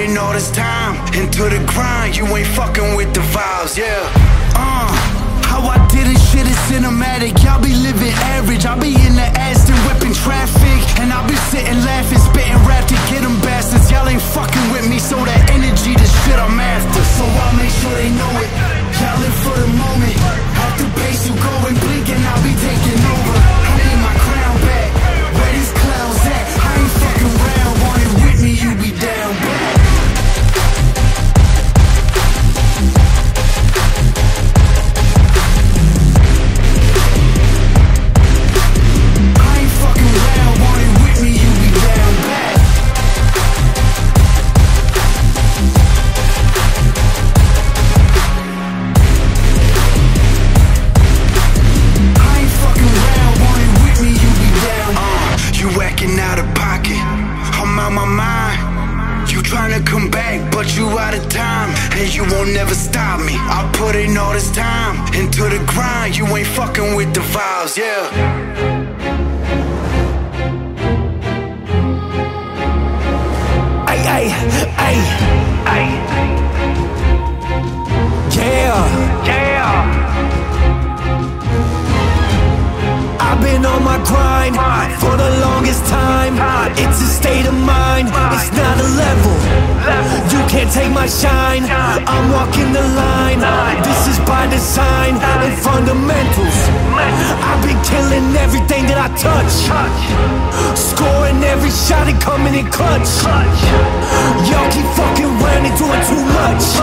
I put in all this time into the grind. You ain't fucking with the vibes, yeah. Uh, how I did this shit is cinematic. Y'all be living average. I'll be in the Aston whipping traffic. And I'll be sitting laughing, spitting rap to get them bastards. Y'all ain't fucking with me, so that energy, the shit I'm after. So I'll make sure they know it. Y'all in for the moment. At the pace you go and blink, and I'll be taking over. I need my crown back. Where these clowns at? I ain't fucking round. Want it with me, you be down bad. You acting out of pocket. I'm out my mind. You tryna come back, but you out of time. And you won't never stop me. I put in all this time into the grind. You ain't fucking with the vibes, yeah. Ay, ay, ay, ay. Yeah, yeah. I've been on my grind for the longest time. It's a state of mind, it's not a level. You can't take my shine. I'm walking the line. This is by design and fundamentals. I've been killing everything that I touch. Scoring every shot and coming in clutch. Y'all keep fucking around and doing too much.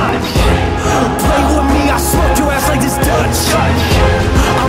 Play with me, I smoke your ass like this Dutch. I'm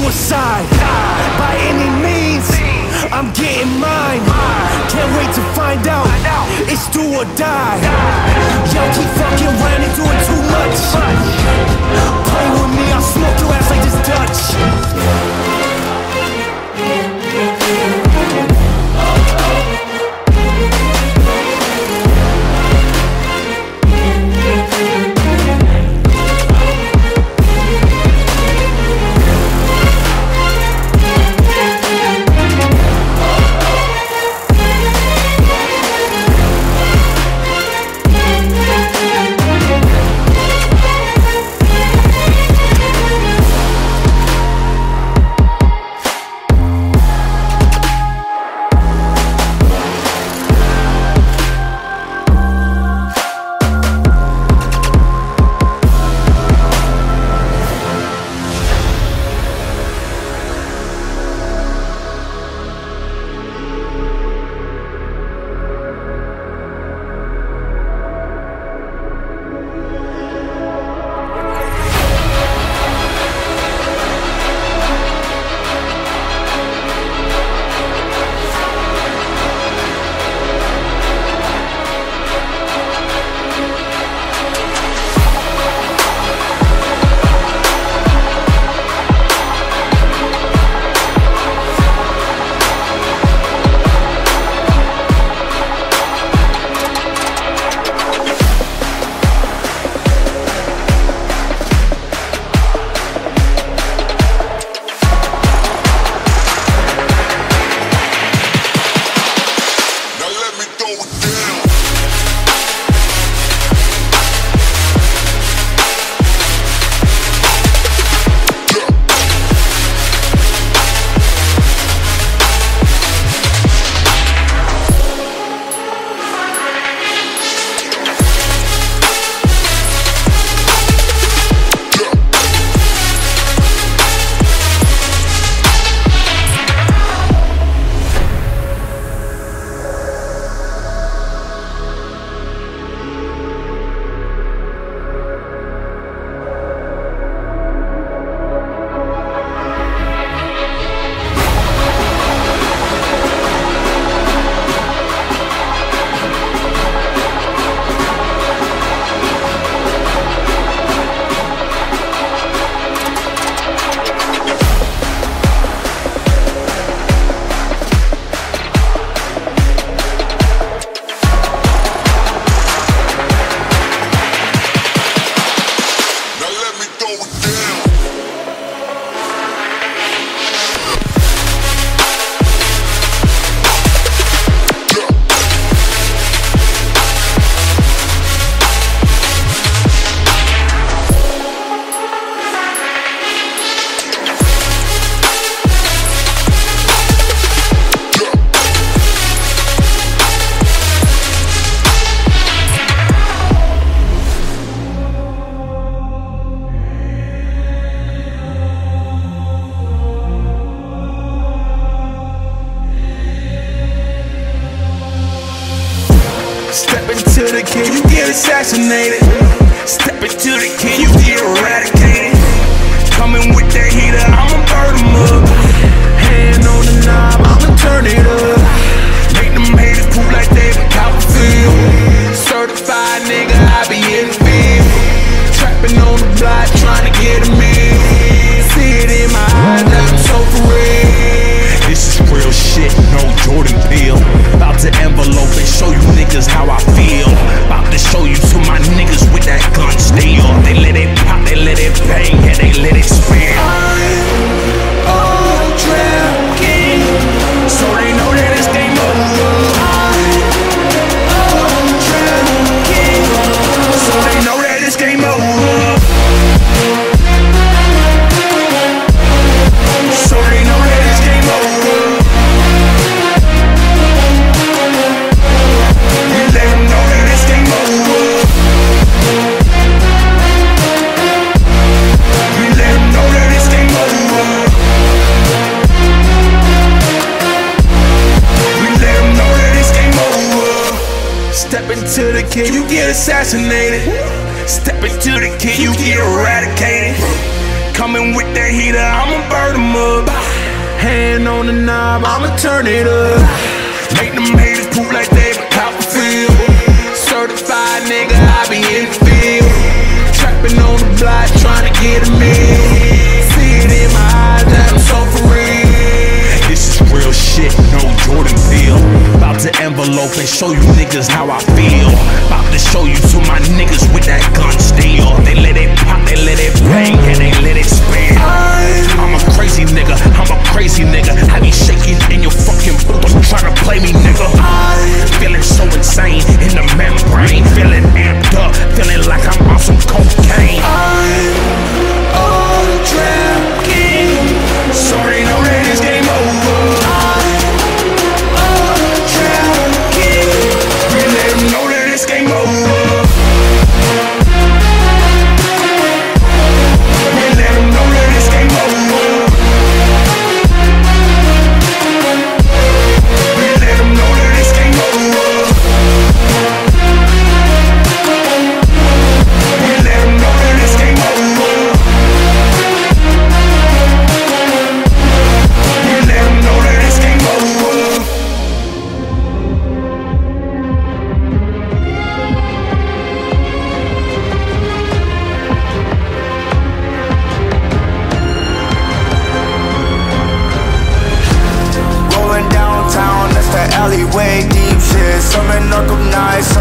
suicide. By any means, I'm getting mine. Can't wait to find out. It's do or die. Y'all keep fucking around and doing too much. Play with me, I'll smoke your ass like this Dutch. Coming with that heater, I'ma burn 'em up. Hand on the knob, I'ma turn it up. Make them haters poop like David Copperfield. Certified nigga, I be in the field. Trapping on the block, trying to get a meal. See it in my eyes, I'm so for real. This is real shit, no Jordan Peele. About to envelope and show you niggas how I get assassinated. Step into the kid, you get eradicated. Coming with that heater, I'ma burn 'em up. Hand on the knob, I'ma turn it up. Make them haters poop like David Copperfield. certified nigga, I be in the field. Trapping on the block, trying to get a meal. See it in my eyes, that I'm so real. This is real shit, no Jordan Peele. To envelope and show you niggas how I feel. About to show you to my niggas with that gun steel. They let it pop, they let it bang, and they let it spin. I'm a crazy nigga, I'm a crazy nigga. I be shaking in your fucking boot, trying to play me, nigga. Feeling Knights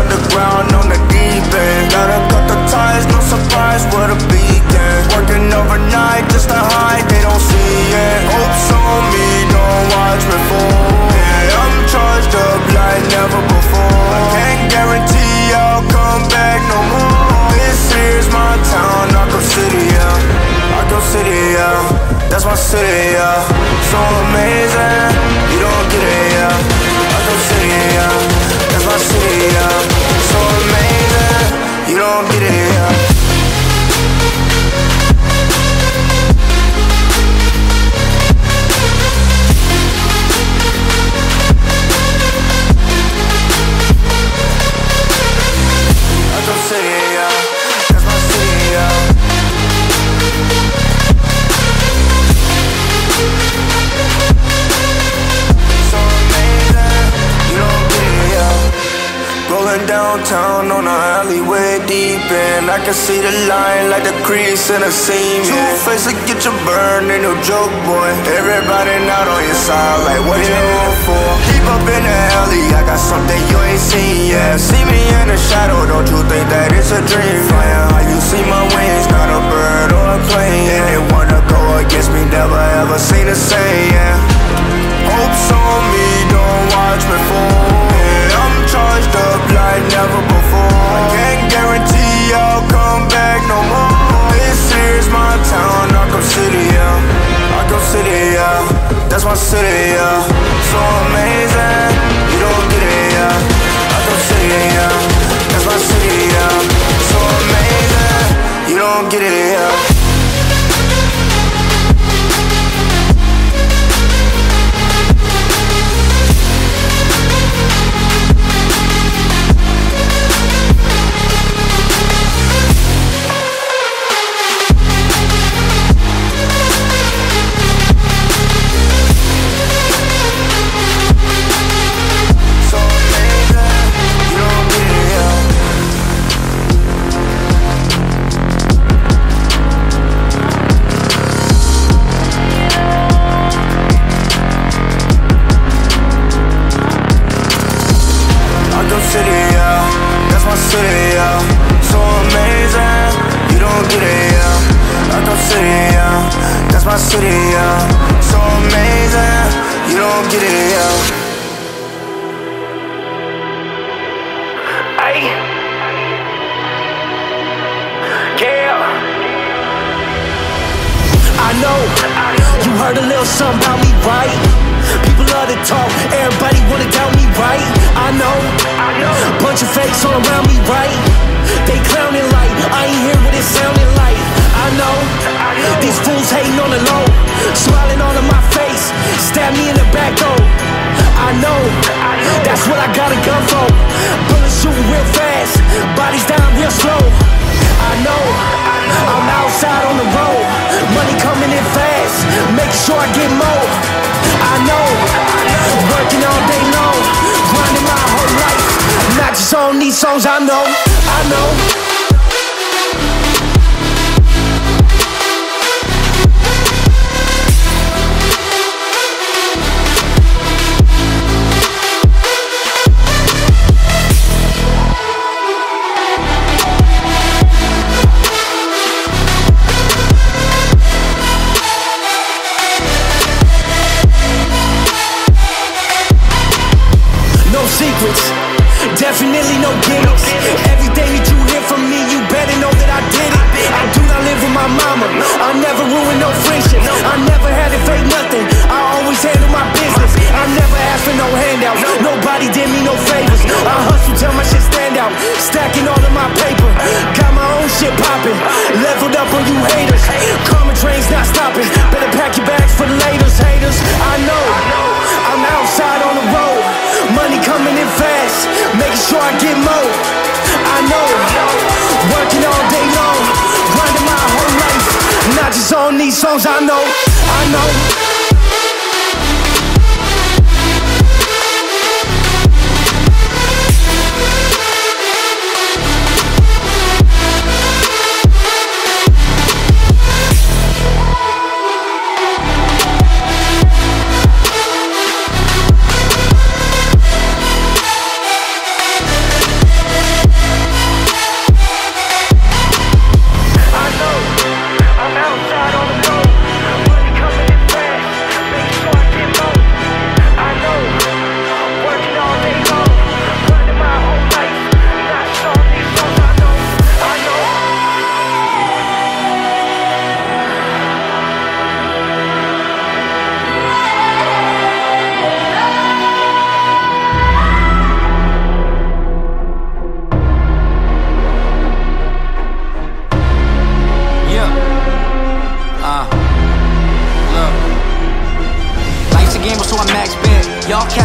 alleyway. I can see the line like the crease in a seam. Two face to get you burned, ain't no joke, boy. Everybody not on your side, like what you here for? Keep up in the alley, I got something you ain't seen yet. See me in the shadow, don't you think that it's a dream? Flying high, you see my wings, not a bird or a plane. And they wanna go against me, never ever seen the same, yeah. Hopes on me, don't watch me fall. Charged up like never before. I can't guarantee I'll come back no more. This here's my town, Arkham City, yeah. Arkham City, yeah. That's my city, yeah. So amazing, you don't get it, yeah. Arkham City, yeah. That's my city, yeah. Yeah. I know you heard a little something about me, right? People love to talk, everybody wanna doubt me, right? I know, a bunch of fakes all around me, right? They clowning like I ain't hear what it sounded like. I know, these fools hating on the low, smiling all in my face, stab me in the back though. I know, that's what I got a gun for. Bullets shooting real fast, bodies down real slow. I know, I'm outside on the road. Money coming in fast, make sure I get more. I know, working all day long Grinding my whole life, not just on these songs I know, I know. On these songs I know, I know.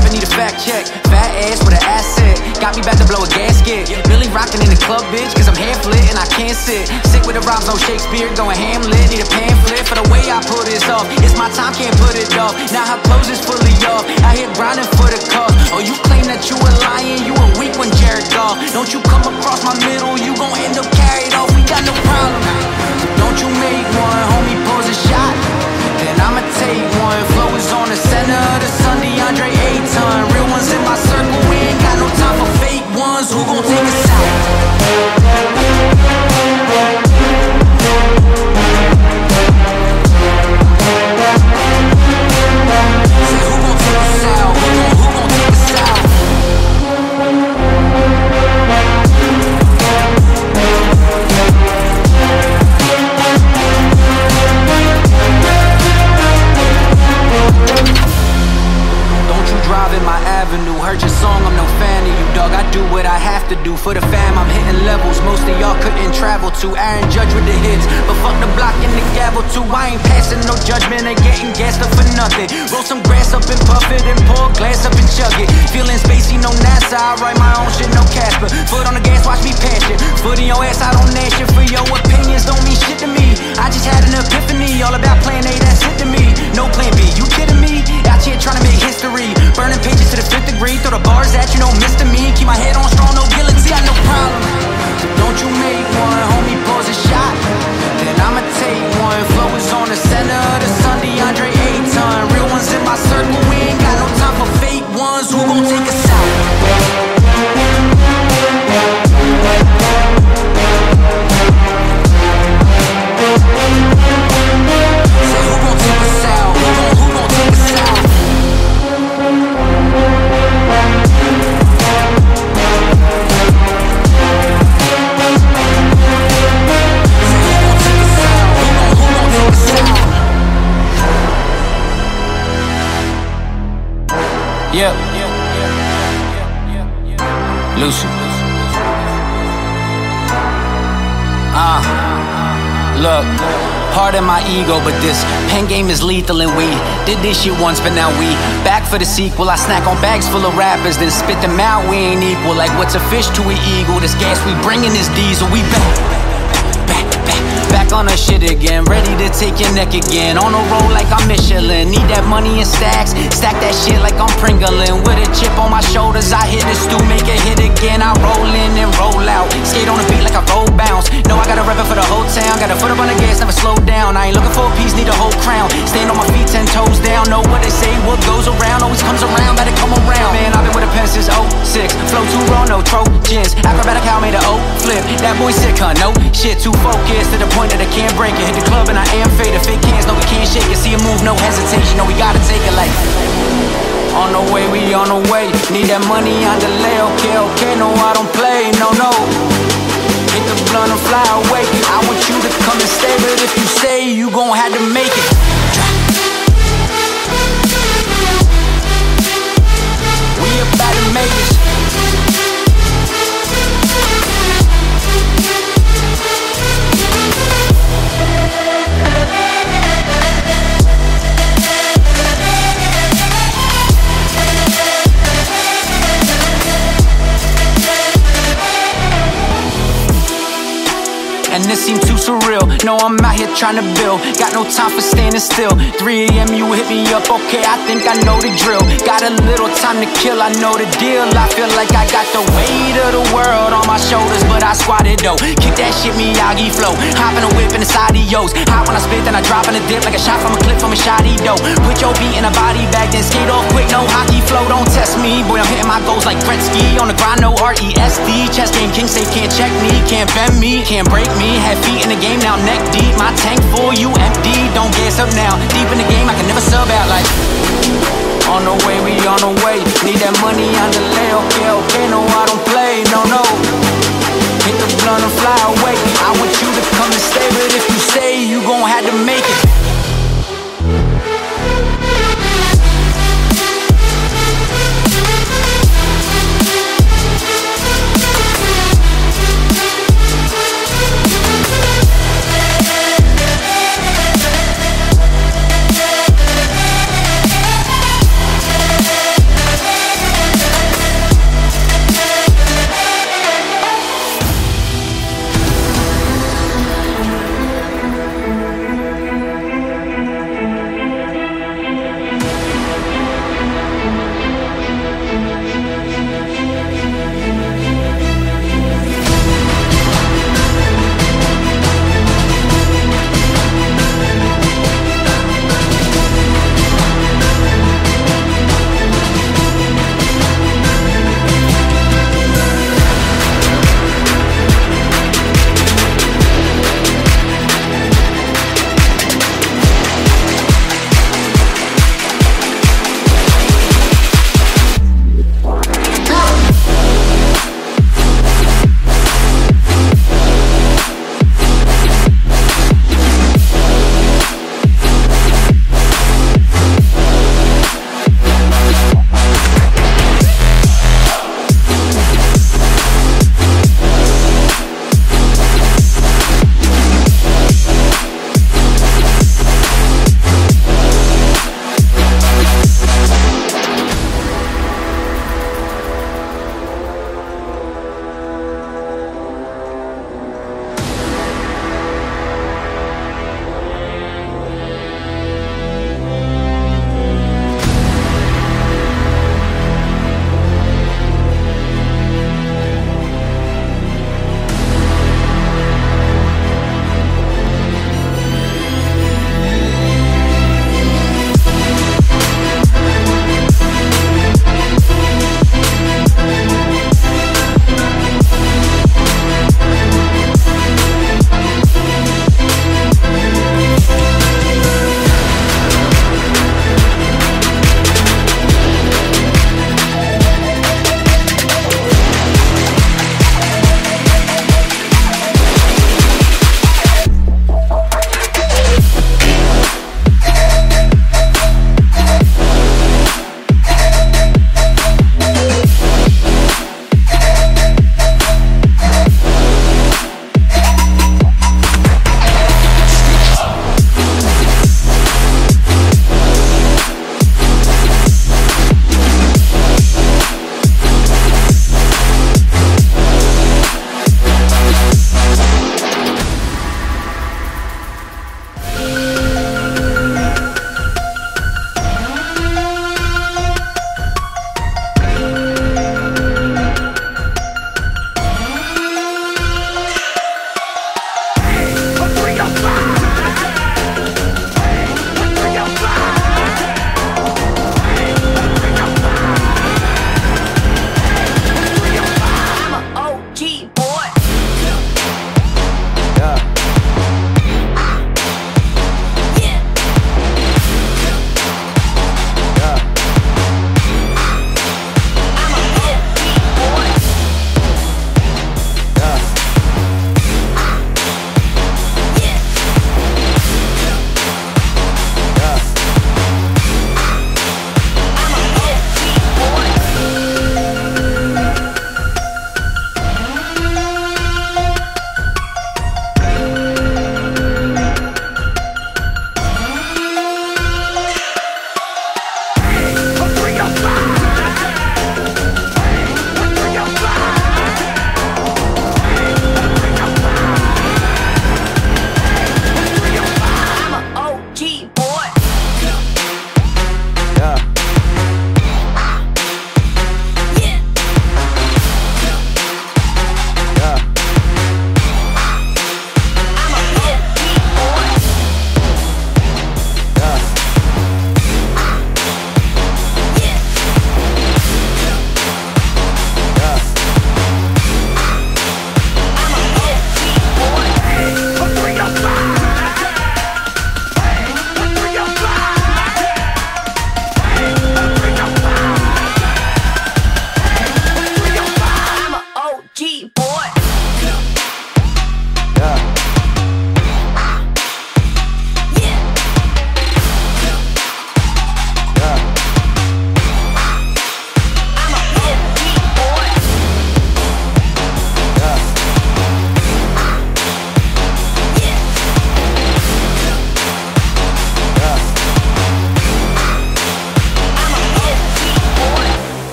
I need a fact check. Fat ass with an asset. Got me back to blow a gasket. Really rocking in the club, bitch, cause I'm half lit and I can't sit. Sick with the rhymes no Shakespeare, going Hamlet. Need a pamphlet for the way I pull this off. It's my time, can't put it off. Now her clothes is fully off. I hit grinding for the cause. Oh, you claim that you a lion, you a weak one, Jared Goff. Don't you come across my middle, you gon' end up carried off. We got no problem. Don't you make one, homie, pulls a shot. Then I'ma take one. Flow is on the center of the sun, DeAndre real ones in my circle. We ain't got no time for fake ones. Who gon' take us out? my ego, but this pen game is lethal and we did this shit once, but now we back for the sequel. I snack on bags full of rappers, then spit them out. We ain't equal. Like what's a fish to an eagle? This gas we bringing is diesel. We back on the shit again. Ready to take your neck again. On a roll like I'm Michelin. Need that money in stacks. Stack that shit like I'm Pringling. With a chip on my shoulders, I hit the stew, make a hit again. I roll in and roll out. Skate on the beat like a roll bounce. Know I got a rev for the whole town. Got a foot up on the gas, never slow down. I ain't looking for a piece, need a whole crown. Stand on my feet, ten toes down. Know what they say, what goes around always comes around. Better come around. Man, I've been with a pen since 06. Flow too raw, no trojans. Acrobatic how I made a O flip. That boy sick, huh? No shit, too focused to the point that I can't break it. Hit the club and I am faded. Fake hands, no, we can't shake it. See a move, no hesitation. No, we gotta take it like. On the way, we on the way. Need that money on delay. Okay, okay, no, I don't play. No, no. Hit the blunt and fly away. I want you to come and stay, but if you say you gon' have to make it. We about to make it. And this seemed too surreal. No, I'm out here trying to build. Got no time for standing still. 3 a.m. you hit me up, okay, I think I know the drill. Got a little time to kill, I know the deal. I feel like I got the weight of the world on my shoulders, but I squatted though. Kick that shit, Miyagi flow. Hop in a whip in the side of yo's. Hot when I spit, then I drop in a dip like a shot from a clip from a shotty dough. Put your beat in a body bag, then skate off quick. No hockey flow, don't test me. Boy, I'm hitting my goals like Gretzky on the grind, no R E S D. Chest game, king safe, can't check me, can't bend me, can't break me. Had feet in in the game now, neck deep. My tank full, you empty, don't gas up now. Deep in the game, I can never sub out like On the way, we on the way. Need that money on delay, okay, okay No, I don't play, no, no. Hit the blunt and fly away. I want you to come and stay